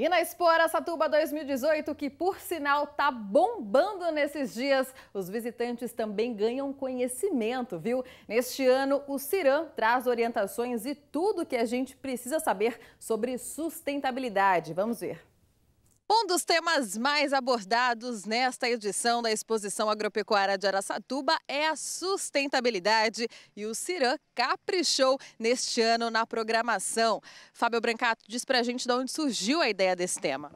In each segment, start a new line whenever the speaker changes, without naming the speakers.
E na Expo Aracatuba 2018, que por sinal tá bombando nesses dias, os visitantes também ganham conhecimento, viu? Neste ano, o Ciran traz orientações e tudo que a gente precisa saber sobre sustentabilidade. Vamos ver. Um dos temas mais abordados nesta edição da Exposição Agropecuária de Araçatuba é a sustentabilidade e o Ciran caprichou neste ano na programação. Fábio Brancato, diz pra gente de onde surgiu a ideia desse tema.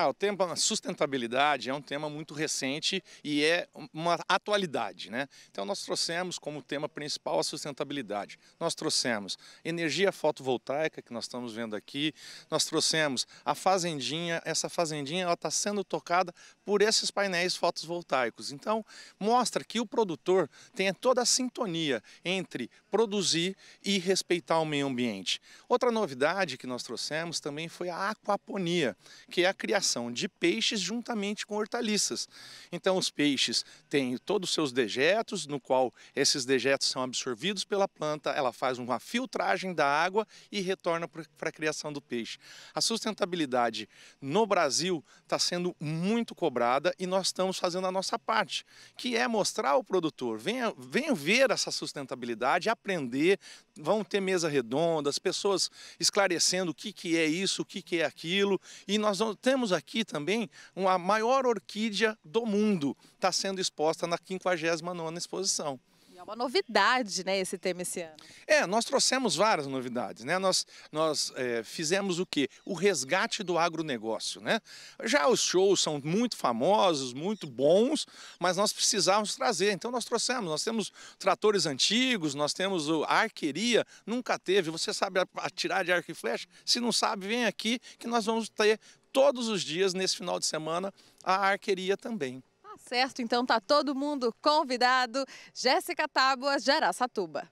Ah, o tema sustentabilidade é um tema muito recente e é uma atualidade, né? Então nós trouxemos como tema principal a sustentabilidade. Nós trouxemos energia fotovoltaica que nós estamos vendo aqui, nós trouxemos a fazendinha, essa fazendinha ela está sendo tocada por esses painéis fotovoltaicos. Então mostra que o produtor tem toda a sintonia entre produzir e respeitar o meio ambiente. Outra novidade que nós trouxemos também foi a aquaponia, que é a criação criação de peixes juntamente com hortaliças. Então os peixes têm todos os seus dejetos, no qual esses dejetos são absorvidos pela planta, ela faz uma filtragem da água e retorna para a criação do peixe. A sustentabilidade no Brasil está sendo muito cobrada e nós estamos fazendo a nossa parte, que é mostrar ao produtor, venha, venha ver essa sustentabilidade, aprender, vão ter mesa redonda, as pessoas esclarecendo o que, que é isso, o que, que é aquilo, e nós temos aqui também a maior orquídea do mundo, está sendo exposta na 59ª exposição.
É uma novidade, né, esse tema esse ano.
É, nós trouxemos várias novidades, né? Nós, nós é, fizemos o quê? O resgate do agronegócio, né? Já os shows são muito famosos, muito bons, mas nós precisávamos trazer. Então nós trouxemos, nós temos tratores antigos, nós temos a arqueria, nunca teve. Você sabe atirar de arco e flecha? Se não sabe, vem aqui que nós vamos ter todos os dias nesse final de semana a arqueria também
certo, então tá todo mundo convidado. Jéssica Tábua, Jaraçatuba.